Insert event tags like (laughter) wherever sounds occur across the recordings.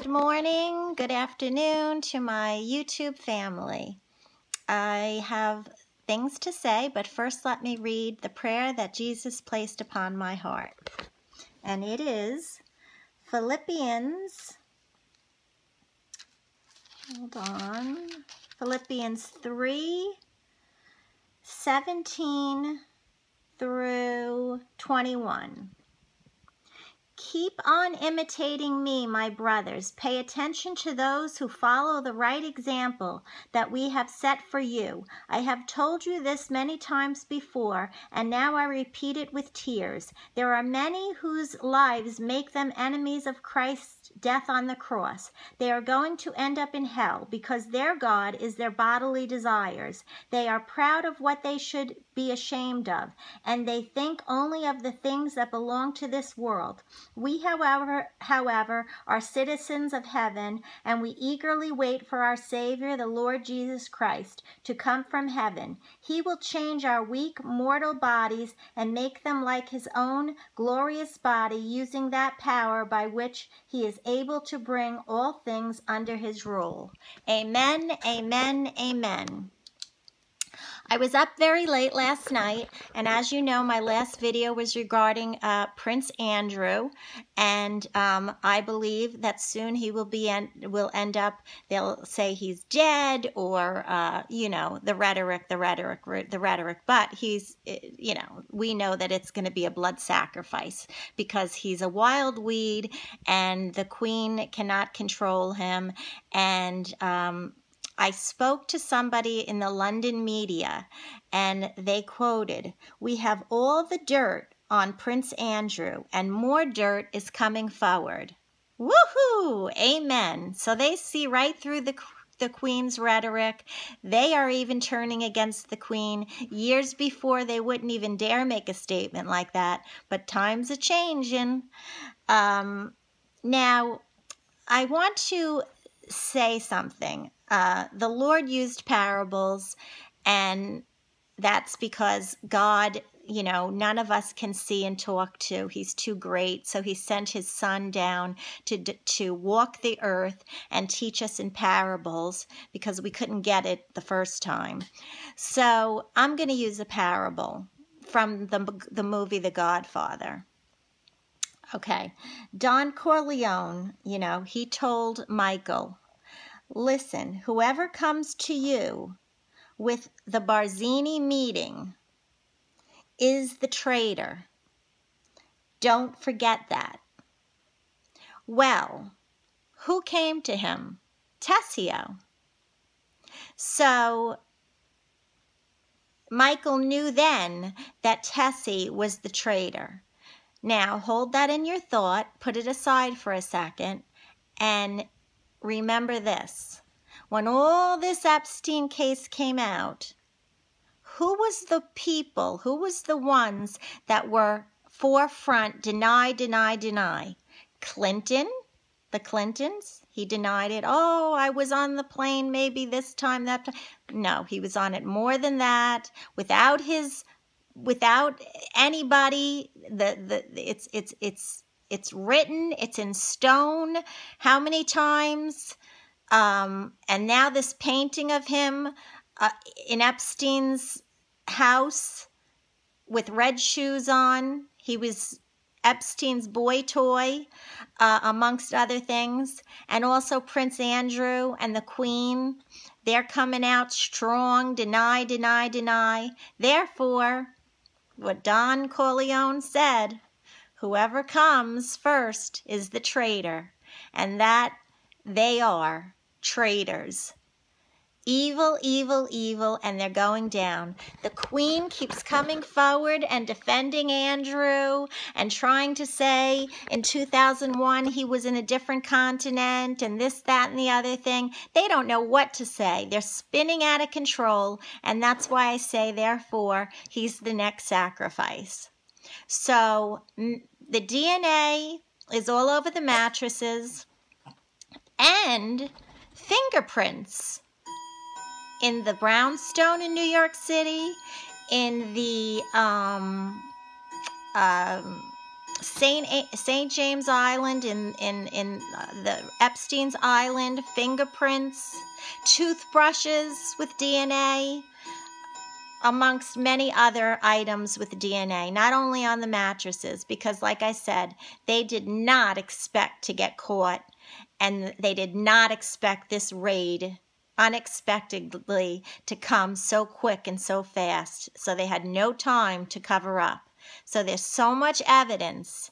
Good morning, good afternoon to my YouTube family. I have things to say, but first let me read the prayer that Jesus placed upon my heart. And it is Philippians, hold on, Philippians 3 17 through 21. Keep on imitating me, my brothers. Pay attention to those who follow the right example that we have set for you. I have told you this many times before, and now I repeat it with tears. There are many whose lives make them enemies of Christ's death on the cross. They are going to end up in hell because their God is their bodily desires. They are proud of what they should be ashamed of, and they think only of the things that belong to this world. We, however, however, are citizens of heaven, and we eagerly wait for our Savior, the Lord Jesus Christ, to come from heaven. He will change our weak, mortal bodies and make them like his own glorious body, using that power by which he is able to bring all things under his rule. Amen, amen, amen. I was up very late last night, and as you know, my last video was regarding uh, Prince Andrew, and um, I believe that soon he will be en will end up. They'll say he's dead, or uh, you know, the rhetoric, the rhetoric, the rhetoric. But he's, eh, you know, we know that it's going to be a blood sacrifice because he's a wild weed, and the Queen cannot control him, and um, I spoke to somebody in the London media and they quoted, We have all the dirt on Prince Andrew and more dirt is coming forward. Woohoo! Amen. So they see right through the the queen's rhetoric. They are even turning against the queen. Years before, they wouldn't even dare make a statement like that. But times are changing. Um, now, I want to say something. Uh, the Lord used parables, and that's because God, you know, none of us can see and talk to. He's too great. So he sent his son down to, to walk the earth and teach us in parables because we couldn't get it the first time. So I'm going to use a parable from the, the movie The Godfather. Okay. Don Corleone, you know, he told Michael, Listen, whoever comes to you with the Barzini meeting is the traitor. Don't forget that. Well, who came to him? Tessio. So Michael knew then that Tessio was the traitor. Now hold that in your thought, put it aside for a second, and remember this. When all this Epstein case came out, who was the people, who was the ones that were forefront, deny, deny, deny? Clinton, the Clintons, he denied it. Oh, I was on the plane maybe this time, that time. No, he was on it more than that without his without anybody the the it's it's it's it's written, it's in stone. How many times? Um, and now this painting of him uh, in Epstein's house with red shoes on. He was Epstein's boy toy, uh, amongst other things. And also Prince Andrew and the Queen. They're coming out strong, deny, deny, deny. Therefore, what Don Corleone said Whoever comes first is the traitor, and that they are traitors. Evil, evil, evil, and they're going down. The queen keeps coming forward and defending Andrew and trying to say in 2001 he was in a different continent and this, that, and the other thing. They don't know what to say. They're spinning out of control, and that's why I say, therefore, he's the next sacrifice. So the DNA is all over the mattresses and fingerprints in the brownstone in New York City, in the um, um, Saint Saint James Island in in in uh, the Epstein's Island, fingerprints, toothbrushes with DNA, amongst many other items with DNA, not only on the mattresses, because, like I said, they did not expect to get caught and they did not expect this raid unexpectedly to come so quick and so fast. So they had no time to cover up. So there's so much evidence.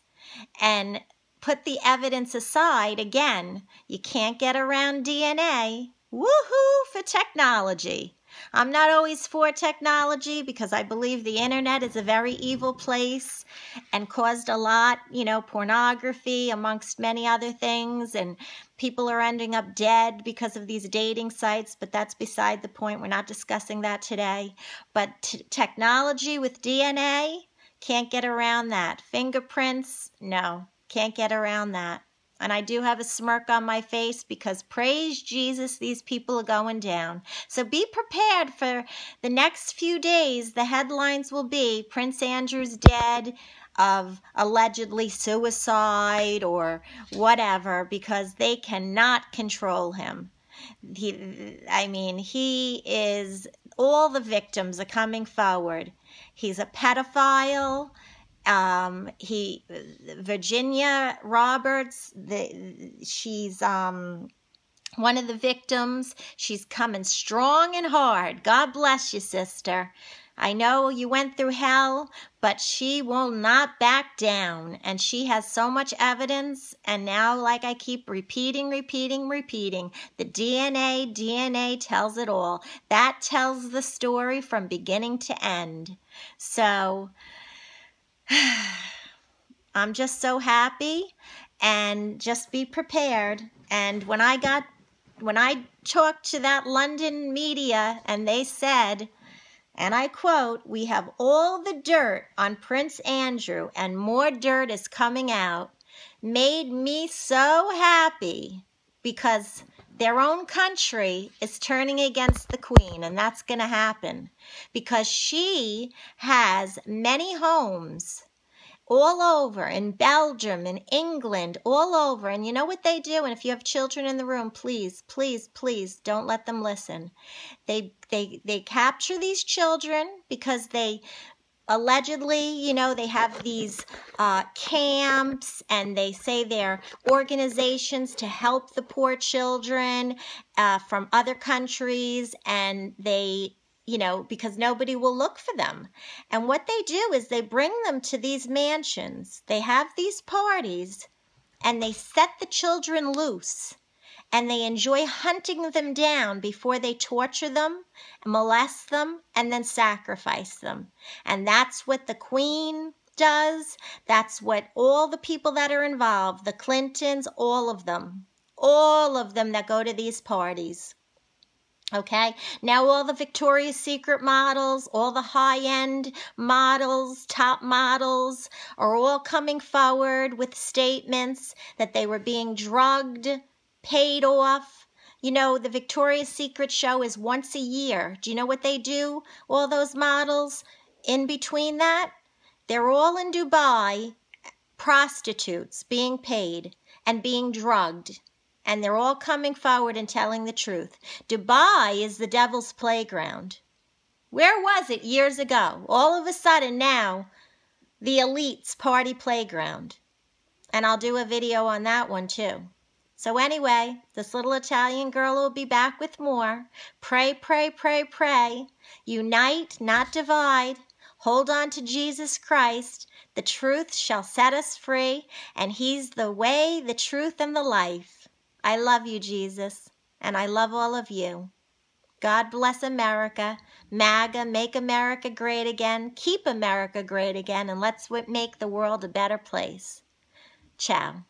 And put the evidence aside again, you can't get around DNA. Woohoo for technology. I'm not always for technology because I believe the internet is a very evil place and caused a lot, you know, pornography amongst many other things. And people are ending up dead because of these dating sites, but that's beside the point. We're not discussing that today. But t- technology with DNA, can't get around that. Fingerprints, no, can't get around that. And I do have a smirk on my face because praise Jesus, these people are going down. So be prepared for the next few days. The headlines will be Prince Andrew's dead of allegedly suicide or whatever because they cannot control him. He, I mean, he is, all the victims are coming forward. He's a pedophile. Um, he Virginia Roberts, the, she's um, one of the victims. She's coming strong and hard. God bless you, sister. I know you went through hell, but she will not back down. And she has so much evidence. And now, like I keep repeating, repeating, repeating, the DNA, DNA tells it all. That tells the story from beginning to end. So, (sighs) I'm just so happy and just be prepared. And when I got, when I talked to that London media and they said, and I quote, we have all the dirt on Prince Andrew and more dirt is coming out, made me so happy because their own country is turning against the queen, and that's going to happen because she has many homes all over in Belgium, in England, all over. And you know what they do? And if you have children in the room, please, please, please don't let them listen. They they they capture these children because they allegedly, you know, they have these uh, camps and they say they're organizations to help the poor children uh, from other countries and they you know, because nobody will look for them. And what they do is they bring them to these mansions. They have these parties and they set the children loose and they enjoy hunting them down before they torture them, molest them, and then sacrifice them. And that's what the queen does. That's what all the people that are involved, the Clintons, all of them, all of them that go to these parties. Okay, now all the Victoria's Secret models, all the high end models, top models are all coming forward with statements that they were being drugged, paid off. You know, the Victoria's Secret show is once a year. Do you know what they do? All those models in between that? They're all in Dubai, prostitutes being paid and being drugged. And they're all coming forward and telling the truth. Dubai is the devil's playground. Where was it years ago? All of a sudden now, the elite's party playground. And I'll do a video on that one too. So, anyway, this little Italian girl will be back with more. Pray, pray, pray, pray. Unite, not divide. Hold on to Jesus Christ. The truth shall set us free, and He's the way, the truth, and the life. I love you, Jesus, and I love all of you. God bless America. MAGA, make America great again. Keep America great again, and let's make the world a better place. Ciao.